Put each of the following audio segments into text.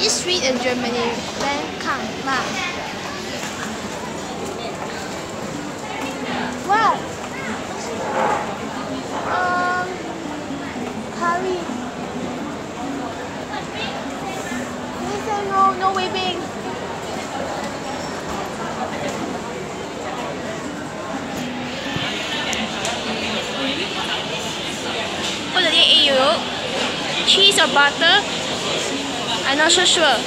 It's sweet in Germany. Then come, ma. Wow. Um, curry. No, no waving. What do they eat? Cheese or butter? I'm not so sure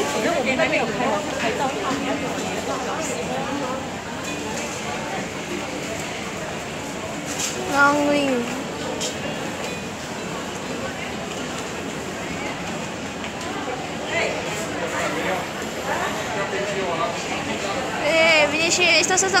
哎，好像我们那边。你。哎，走走走。